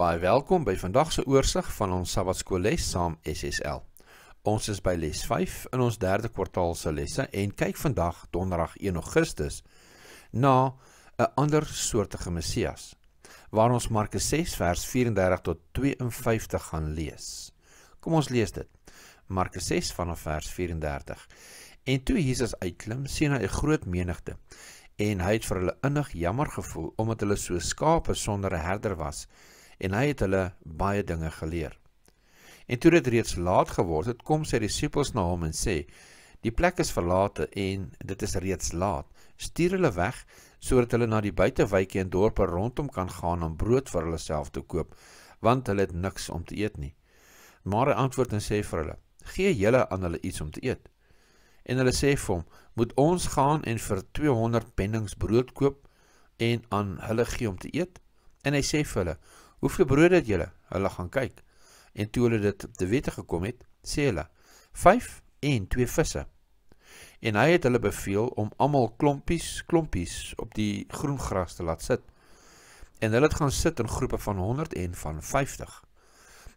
Baie welkom by vandag se oorsig van ons Sabbatskoolles saam SSL. Ons is by les 5 in ons derde kwartaal se lesse en kyk vandag Donderdag 1 Augustus na 'n ander soortige Messias waar ons Markus 6 vers 34 tot 52 gaan lees. Kom ons lees dit. Markus 6 vanaf vers 34. En toe Jesus uitklim, sien hy 'n groot menigte en hy het vir hulle innig jammer gevoel omdat hulle so skape sonder 'n herder was en hy het hulle baie dinge geleer. En toe dit reeds laat geword het, kom sy disippels na hom en sê: "Die plek is verlate en dit is reeds laat. Stuur hulle weg sodat hulle na die buitewyke en dorpe rondom kan gaan om brood vir hulle self te koop, want hulle het niks om te eet nie." Maar hy antwoord en sê vir hulle: "Gee julle aan hulle iets om te eet." En hulle sê vir hom: "Moet ons gaan en vir 200 pennings brood koop en aan hulle gee om te eet?" En hy sê vir hulle: Hoeveel brode het julle? Hulle gaan kyk. En toe hulle dit te wete gekom het, sê hulle: 5 en 2 visse. En hy het hulle beveel om almal klompies, klompies op die groen gras te laat sit. En hulle het gaan sit in groepe van 100 en van 50.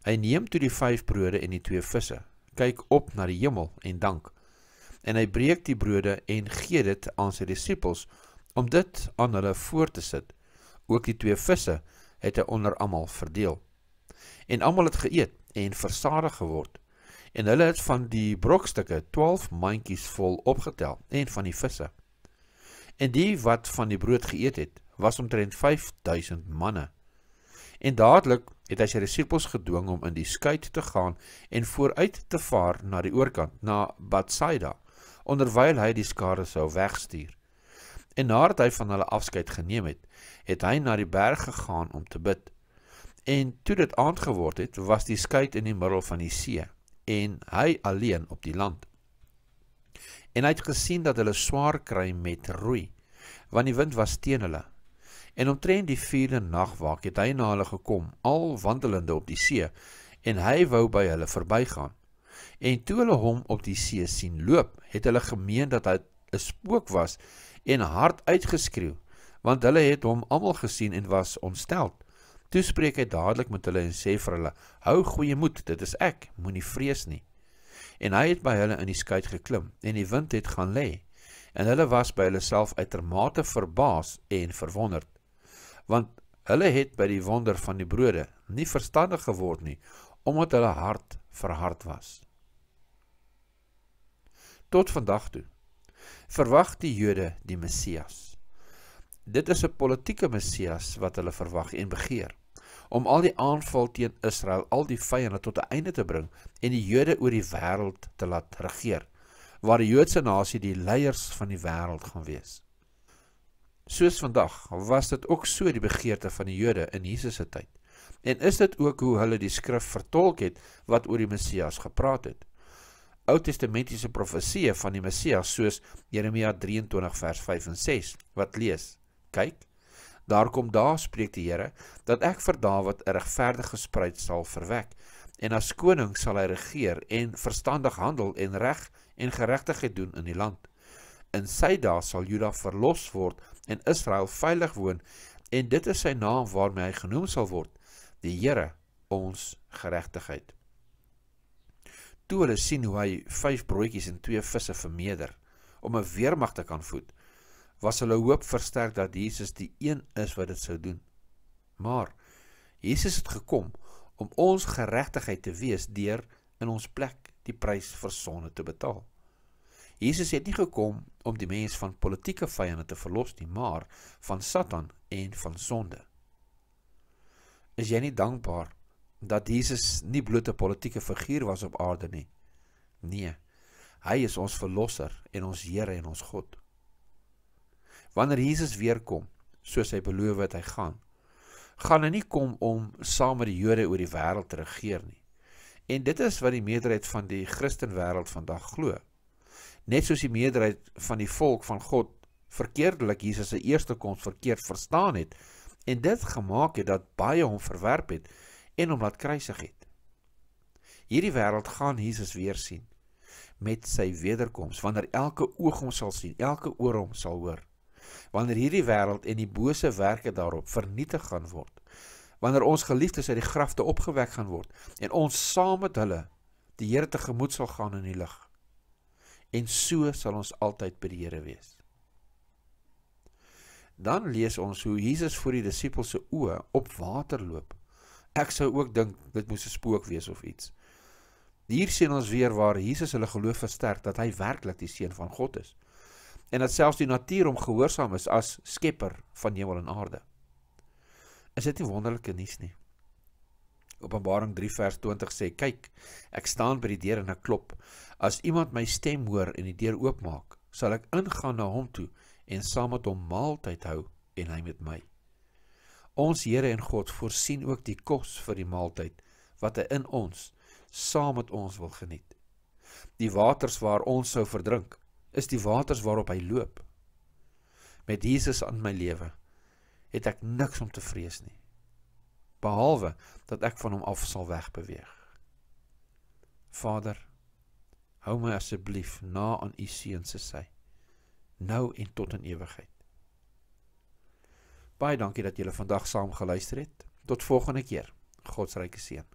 Hy neem toe die 5 brode en die 2 visse, kyk op na die hemel en dank. En hy breek die brode en gee dit aan sy disippels om dit aan hulle voor te sit. Ook die 2 visse het hy onder almal verdeel. En almal het geëet en versadig geword. En hulle het van die brokstukke 12 mandjies vol opgetel en van die visse. En die wat van die brood geëet het, was omtrent 5000 manne. En dadelik het hy sy disippels gedwing om in die skuit te gaan en vooruit te vaar na die oorkant, na Batsaida, onderwyl hy die skare sou wegstuur. En nadat hy van hulle afskeid geneem het, het hy na die berg gegaan om te bid. En toe dit aand geword het, was die skuit in die middel van die see en hy alleen op die land. En hy het gesien dat hulle swaar kry met roei, want die wind was teen hulle. En omtrent die vierde nagwaak het hy na hulle gekom, al wandelende op die see, en hy wou by hulle verbygaan. En toe hulle hom op die see sien loop, het hulle gemeen dat hy 'n spook was en hard uitgeskreeu want hulle het hom almal gesien en was ontsteld. Toe spreek hy dadelik met hulle en sê vir hulle: "Hou goeie moed, dit is ek, moenie vrees nie." En hy het by hulle in die skuit geklim en die wind het gaan lê. En hulle was by hulle self uitermate verbaas en verwonderd. Want hulle het by die wonder van die brode nie verstandig geword nie, omdat hulle hart verhard was. Tot vandag toe verwag die Jode die Messias. Dit is 'n politieke Messias wat hulle verwag en begeer om al die aanval teen Israel, al die vyande tot 'n einde te bring en die Jode oor die wêreld te laat regeer, waar die Joodse nasie die leiers van die wêreld gaan wees. Soos vandag was dit ook so die begeerte van die Jode in Jesus se tyd. En is dit ook hoe hulle die skrif vertolk het wat oor die Messias gepraat het? Ou Testamentiese profeseë van die Messias soos Jeremia 23 vers 5 en 6 wat lees Kyk, daar kom daar spreek die Here dat ek vir Dawid 'n regverdige spruit sal verwek en as koning sal hy regeer en verstandig handel en reg en geregtigheid doen in die land. In sy dae sal Juda verlos word en Israel veilig woon en dit is sy naam waarmee hy genoem sal word, die Here, ons geregtigheid. Toe hulle sien hoe hy 5 broodjies en 2 visse vermeerder om 'n weermag te kan voed, was hulle hoop versterk dat Jesus die een is wat dit sou doen. Maar Jesus het gekom om ons geregtigheid te wees deur in ons plek die prys vir sonde te betaal. Jesus het nie gekom om die mens van politieke vyande te verlos nie, maar van Satan en van sonde. Is jy nie dankbaar dat Jesus nie bloot 'n politieke figuur was op aarde nie? Nee. Hy is ons verlosser en ons Here en ons God. Wanneer Jesus weer kom, soos hy beloof het hy gaan, gaan hy nie kom om saam met die Jode oor die wêreld te regeer nie. En dit is wat die meerderheid van die Christenwêreld vandag glo. Net soos die meerderheid van die volk van God verkeerdelik Jesus se eerste koms verkeerd verstaan het en dit gemaak het dat baie hom verwerp het en hom laat kruisig het. Hierdie wêreld gaan Jesus weer sien met sy wederkoms wanneer elke oog hom sal sien, elke oor hom sal hoor wanneer hierdie wêreld en die bose werke daarop vernietig gaan word wanneer ons geliefdes uit die grafte opgewek gaan word en ons saam met hulle die Here tegemoet sal gaan in die lig. En so sal ons altyd by die Here wees. Dan lees ons hoe Jesus voor die disippels se oë op water loop. Ek sou ook dink dit moes 'n spook wees of iets. Hier sien ons weer waar Jesus hulle geloof versterk dat hy werklik die seun van God is en dat selfs die natuur hom gehoorsaam is as skepper van hemel en aarde. Is dit nie wonderlike nuus nie? Openbaring 3 vers 20 sê: "Kyk, ek staan by die deur en ek klop. As iemand my stem hoor en die deur oopmaak, sal ek ingaan na hom toe en saam met hom maaltyd hou en hy met my." Ons Here en God voorsien ook die kos vir die maaltyd wat hy in ons saam met ons wil geniet. Die waters waar ons sou verdrink, is die waters waarop hy loop. Met Jesus in my lewe het ek niks om te vrees nie. Behalwe dat ek van hom af sal wegbeweeg. Vader, hou my asseblief na aan u seun se sy, nou en tot in ewigheid. Baie dankie dat julle vandag saam geluister het. Tot volgende keer. God se ryke seën.